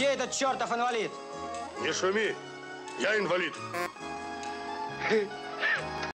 Где этот чертов инвалид? Не шуми, я инвалид.